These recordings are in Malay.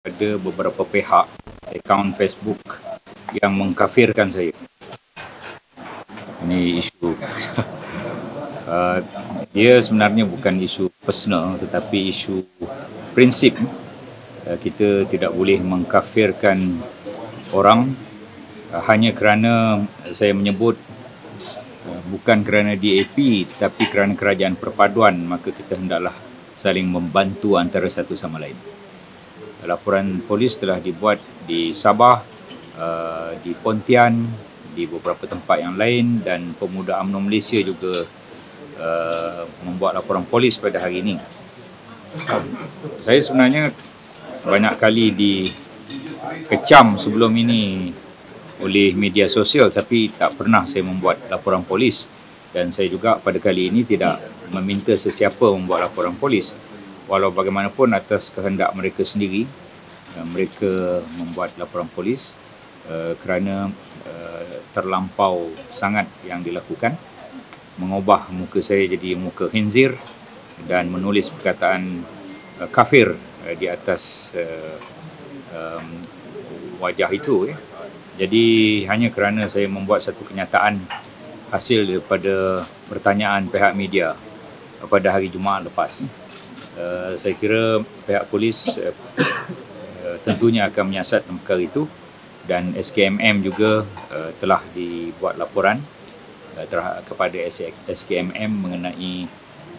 ada beberapa pihak akaun Facebook yang mengkafirkan saya. Ini isu uh, dia sebenarnya bukan isu personal tetapi isu prinsip uh, kita tidak boleh mengkafirkan orang uh, hanya kerana saya menyebut uh, bukan kerana DAP tapi kerana kerajaan perpaduan maka kita hendaklah saling membantu antara satu sama lain. Laporan polis telah dibuat di Sabah, uh, di Pontian, di beberapa tempat yang lain dan pemuda UMNO Malaysia juga uh, membuat laporan polis pada hari ini. Saya sebenarnya banyak kali dikecam sebelum ini oleh media sosial tapi tak pernah saya membuat laporan polis dan saya juga pada kali ini tidak meminta sesiapa membuat laporan polis walau bagaimanapun atas kehendak mereka sendiri uh, mereka membuat laporan polis uh, kerana terlampau sangat yang dilakukan mengubah muka saya jadi muka khinzir dan menulis perkataan kafir di atas wajah itu ya. jadi hanya kerana saya membuat satu kenyataan hasil daripada pertanyaan pihak media pada hari Jumaat lepas uh, saya kira pihak polis uh, tentunya akan menyiasat perkara itu. Dan SKMM juga uh, telah dibuat laporan uh, terhadap kepada SKMM mengenai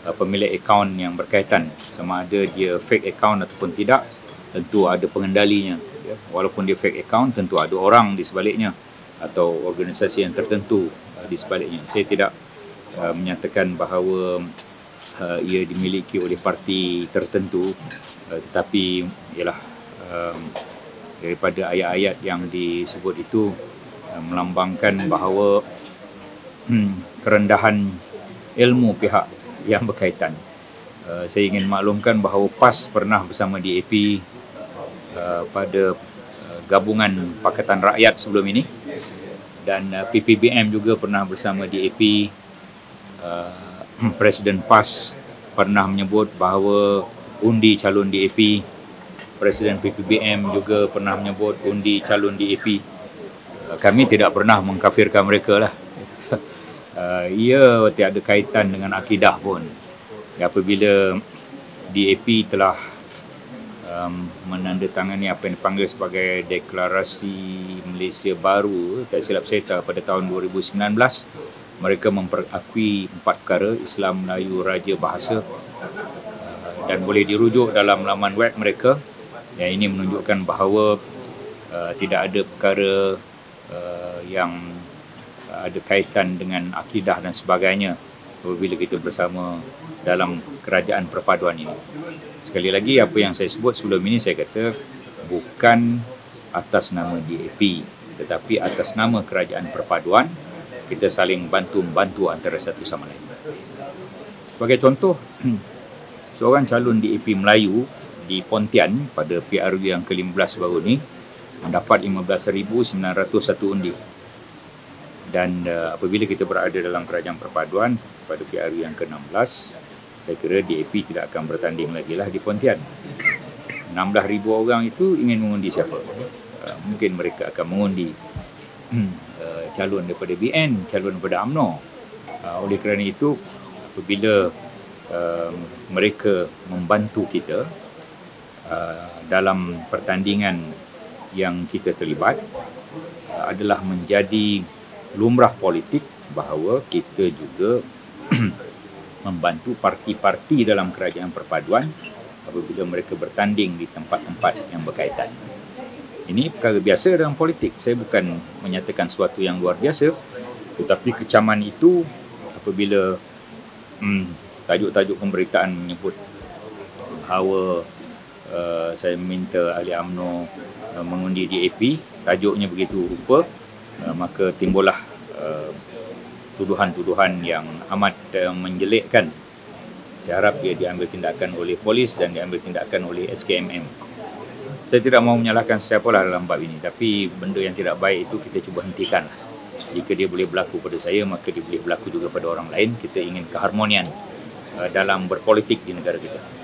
uh, pemilik akaun yang berkaitan. Sama ada dia fake account ataupun tidak tentu ada pengendalinya. Ya. walaupun dia fake account tentu ada orang di sebaliknya atau organisasi yang tertentu uh, di sebaliknya. Saya tidak uh, menyatakan bahawa uh, ia dimiliki oleh parti tertentu uh, tetapi ialah um, daripada ayat-ayat yang disebut itu uh, melambangkan bahawa hmm, kerendahan ilmu pihak yang berkaitan. Uh, saya ingin maklumkan bahawa PAS pernah bersama DAP uh, pada gabungan Pakatan Rakyat sebelum ini dan PPBM juga pernah bersama DAP. Presiden PAS pernah menyebut bahawa undi calon DAP Presiden PPBM juga pernah menyebut undi calon DAP. Uh, kami tidak pernah mengkafirkan mereka lah. Uh, ia tiada kaitan dengan akidah pun. Apabila DAP telah um, menandatangani apa yang dipanggil sebagai deklarasi Malaysia baru, tak silap saya pada tahun 2019, mereka memperakui empat perkara Islam, Melayu, Raja, Bahasa. Uh, dan boleh dirujuk dalam laman web mereka. Yang ini menunjukkan bahawa uh, tidak ada perkara uh, yang ada kaitan dengan akidah dan sebagainya apabila kita bersama dalam kerajaan perpaduan ini. Sekali lagi apa yang saya sebut sebelum ini saya kata bukan atas nama DAP tetapi atas nama kerajaan perpaduan kita saling bantu-bantu antara satu sama lain. Sebagai contoh, seorang calon DAP Melayu di Pontian pada PRU yang ke-15 baru ni mendapat 15,901 undi. Dan uh, apabila kita berada dalam kerajaan perpaduan pada PRU yang ke-16, saya kira DAP tidak akan bertanding lagi lah di Pontian. 16,000 orang itu ingin mengundi siapa? Uh, mungkin mereka akan mengundi calon daripada BN, calon daripada UMNO. Uh, oleh kerana itu, apabila uh, mereka membantu kita, Uh, dalam pertandingan yang kita terlibat uh, adalah menjadi lumrah politik bahawa kita juga membantu parti-parti dalam kerajaan perpaduan apabila mereka bertanding di tempat-tempat yang berkaitan. Ini perkara biasa dalam politik. Saya bukan menyatakan sesuatu yang luar biasa. Tetapi kecaman itu apabila hmm, tajuk-tajuk pemberitaan menyebut bahawa Uh, saya minta ahli UMNO uh, mengundi DAP tajuknya begitu rupa uh, maka timbullah uh, tuduhan-tuduhan yang amat uh, menjelekkan. Saya harap ia diambil tindakan oleh polis dan diambil tindakan oleh SKMM saya tidak mahu menyalahkan sesiapa lah dalam bab ini. Tapi benda yang tidak baik itu kita cuba hentikan. Jika dia boleh berlaku pada saya maka dia boleh berlaku juga pada orang lain. Kita ingin keharmonian uh, dalam berpolitik di negara kita